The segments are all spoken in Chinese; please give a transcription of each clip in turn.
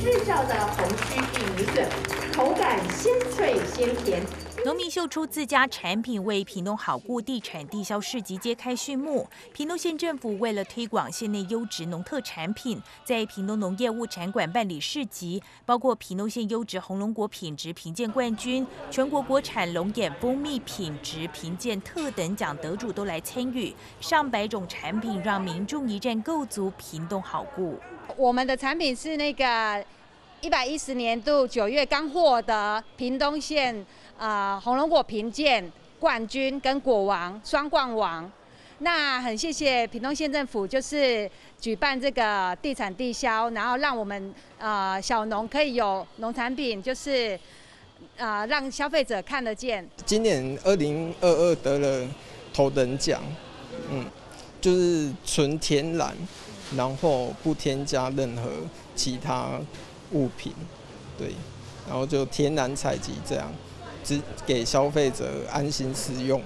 日照的红须玉米笋，口感鲜脆鲜甜。农民秀出自家产品，为屏东好顾地产地销市集揭开序幕。屏东县政府为了推广县内优质农特产品，在屏东农业物产馆办理市集，包括屏东县优质红龙果品质评鉴冠军、全国国产龙眼蜂蜜品质评鉴特等奖得主都来参与。上百种产品让民众一站购足屏东好顾。我们的产品是那个一百一十年度九月刚获得屏东县。啊，红龙果评鉴冠军跟果王双冠王，那很谢谢屏东县政府，就是举办这个地产地销，然后让我们啊小农可以有农产品，就是啊让消费者看得见。今年二零二二得了头等奖，嗯，就是纯天然，然后不添加任何其他物品，对，然后就天然采集这样。只给消费者安心使用。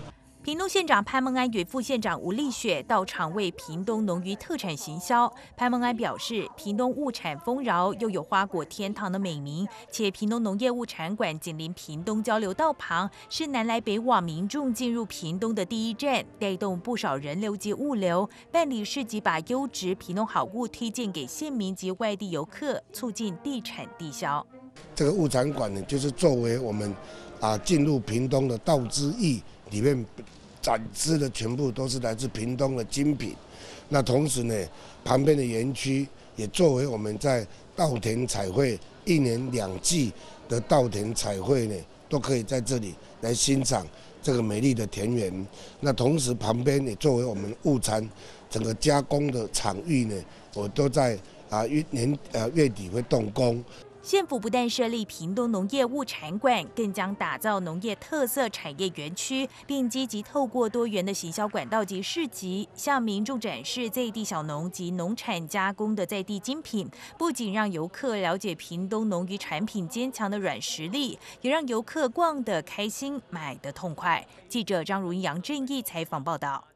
屏东县长潘孟安与副县长吴丽雪到场为屏东农渔特产行销。潘孟安表示，屏东物产丰饶，又有花果天堂的美名，且屏东农业物产馆紧邻屏东交流道旁，是南来北往民众进入屏东的第一站，带动不少人流及物流。办理市集，把优质屏东好物推荐给县民及外地游客，促进地产地销。这个物产馆呢，就是作为我们。啊，进入屏东的道之驿里面展示的全部都是来自屏东的精品。那同时呢，旁边的园区也作为我们在稻田彩绘一年两季的稻田彩绘呢，都可以在这里来欣赏这个美丽的田园。那同时旁边也作为我们物产整个加工的场域呢，我都在啊月年呃月底会动工。县府不但设立屏东农业物产馆，更将打造农业特色产业园区，并积极透过多元的行销管道及市集，向民众展示在地小农及农产加工的在地精品。不仅让游客了解屏东农渔产品坚强的软实力，也让游客逛得开心、买得痛快。记者张如英、杨正义采访报道。